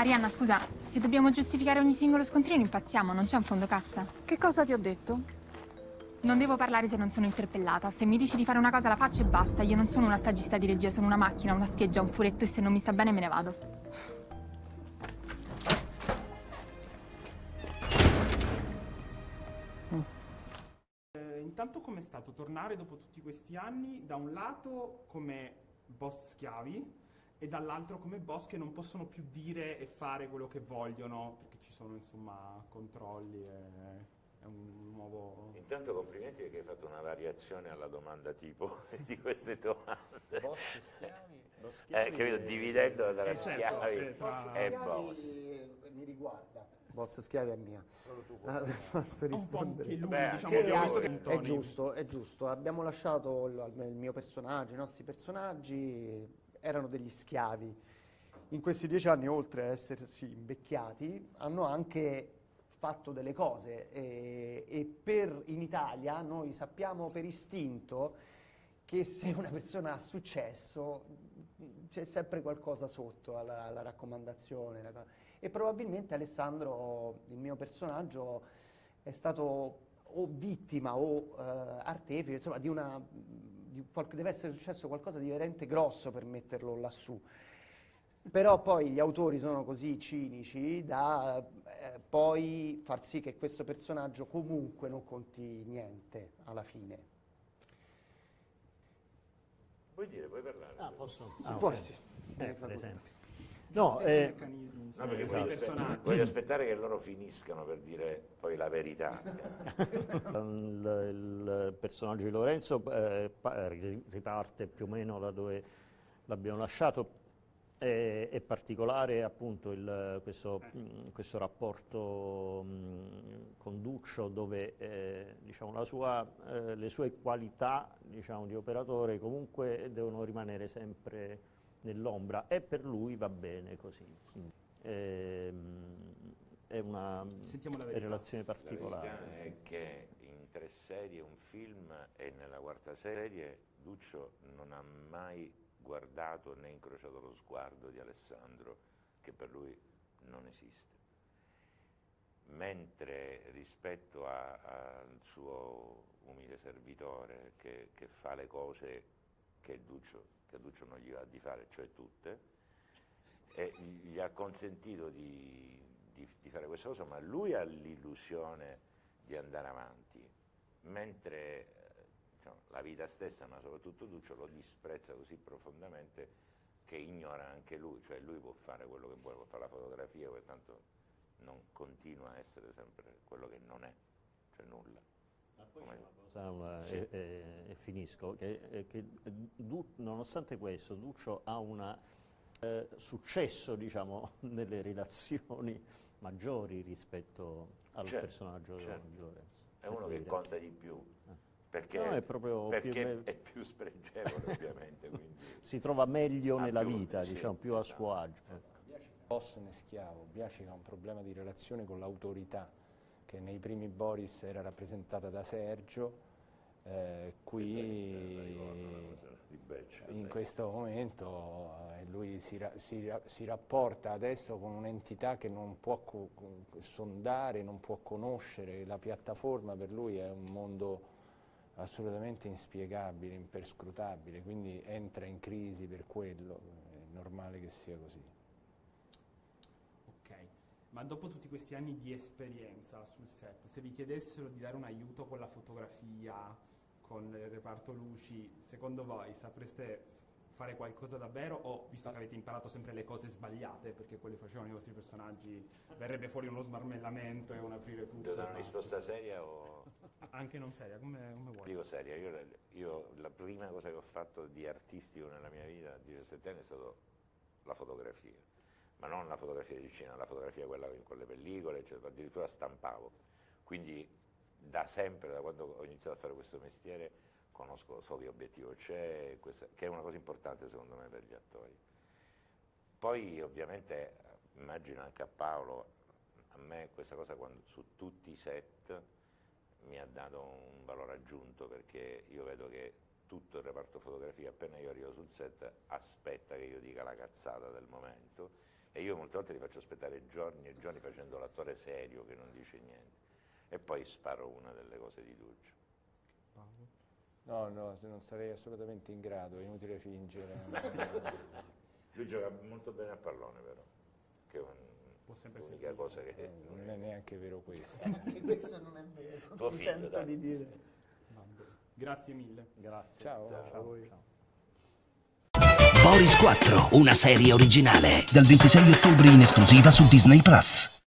Arianna, scusa, se dobbiamo giustificare ogni singolo scontrino impazziamo, non c'è un fondo cassa. Che cosa ti ho detto? Non devo parlare se non sono interpellata. Se mi dici di fare una cosa la faccio e basta. Io non sono una stagista di regia, sono una macchina, una scheggia, un furetto e se non mi sta bene me ne vado. Eh, intanto com'è stato tornare dopo tutti questi anni, da un lato come boss schiavi e dall'altro come boss che non possono più dire e fare quello che vogliono perché ci sono insomma controlli e è un nuovo... Intanto complimenti perché hai fatto una variazione alla domanda tipo di queste domande. Boss schiavi, boss Eh, schiavi capito? e- Dividendo tra Eh, certo, schiavi sì, tra- e Schiavi boss. mi riguarda. Boss schiavi è mia. Solo tu Ah, posso rispondere? lui, Beh, diciamo, che È Tony- giusto, è giusto. Abbiamo lasciato il, il mio personaggio, i nostri personaggi erano degli schiavi. In questi dieci anni, oltre a essersi invecchiati, hanno anche fatto delle cose e, e per, in Italia noi sappiamo per istinto che se una persona ha successo c'è sempre qualcosa sotto alla, alla raccomandazione. la co- e probabilmente Alessandro, il mio personaggio, è stato o vittima o eh, artefice, insomma, di una, deve essere successo qualcosa di veramente grosso per metterlo lassù. Però poi gli autori sono così cinici da eh, poi far sì che questo personaggio comunque non conti niente alla fine. Puoi dire, puoi parlare. Ah, posso? Può ok. sì. Eh, Eh, per esempio. No, eh, meccanismi, No, perché dei voglio, aspettare, personaggi. voglio aspettare che loro finiscano per dire poi la verità. il, il personaggio di Lorenzo eh, ri- riparte più o meno da dove l'abbiamo lasciato. È, è particolare appunto il- questo, mh, questo rapporto mh, con Duccio dove eh, diciamo, la sua, eh, le sue qualità diciamo, di operatore comunque devono rimanere sempre nell'ombra e per lui va bene così. Quindi, ehm, è una la relazione La particolare. verità è che in tre serie, un film e nella quarta serie Duccio non ha mai guardato né incrociato lo sguardo di Alessandro, che per lui non esiste. Mentre rispetto a- al suo umile servitore che, che fa le cose che Duccio, che Duccio non gli va di fare, cioè tutte, e gli ha consentito di, di- di fare questa cosa, ma lui ha l'illusione di andare avanti, mentre eh, diciamo, la vita stessa, ma soprattutto Duccio, lo disprezza così profondamente che ignora anche lui, cioè lui può fare quello che vuole, può fare la fotografia, poi tanto non continua a essere sempre quello che non è, cioè nulla. Come- cosa, una- Sì. e, e- e finisco, che, eh, che Du- nonostante questo Duccio ha un successo diciamo, nelle relazioni maggiori rispetto al Certo, personaggio certo. di Lorenzo. È uno per che dire. conta di più, perché, No, è proprio perché più- è più spregevole ovviamente. Quindi. Si trova meglio Ah, nella più- vita, sì, diciamo, più a esatto. suo agio. ecco. boss né schiavo, Biaci ha un problema di relazione con l'autorità che nei primi Boris era rappresentata da Sergio, eh, qui Beccio, in questo momento eh, lui si, si si rapporta adesso con un'entità che non può sondare, non può conoscere, la piattaforma per lui è un mondo assolutamente inspiegabile, imperscrutabile, quindi entra in crisi per quello, è normale che sia così. Ma dopo tutti questi anni di esperienza sul set, se vi chiedessero di dare un aiuto con la fotografia, con il reparto luci, secondo voi sapreste fare qualcosa davvero o, visto che avete imparato sempre le cose sbagliate, perché quelle facevano i vostri personaggi, verrebbe fuori uno smarmellamento e un aprire tutto? Devo dare una risposta seria o... Anche non seria, come, come vuoi. Dico seria, io, io la prima cosa che ho fatto di artistico nella mia vita a 17 anni è stato la fotografia, ma non la fotografia di cinema, la fotografia quella con le pellicole, cioè, addirittura stampavo. Quindi da sempre, da quando ho iniziato a fare questo mestiere, conosco, so che obiettivo c'è, questa- che è una cosa importante secondo me per gli attori. Poi ovviamente immagino anche a Paolo, a me questa cosa quando, su tutti i set mi ha dato un valore aggiunto perché io vedo che tutto il reparto fotografia appena io arrivo sul set aspetta che io dica la cazzata del momento E io molte volte li faccio aspettare giorni e giorni facendo l'attore serio che non dice niente. E poi sparo una delle cose di Duccio. No, no, non sarei assolutamente in grado, è inutile fingere. Lui gioca molto bene a pallone però, che è un- Può sempre l'unica cosa che... non è neanche vero questo. Anche questo non è vero, Tuo mi figlio, sento dai. di dire. Grazie mille. Grazie. Ciao. ciao, a voi. ciao. Boris 4, una serie originale. Dal 26 ottobre in esclusiva su Disney Plus.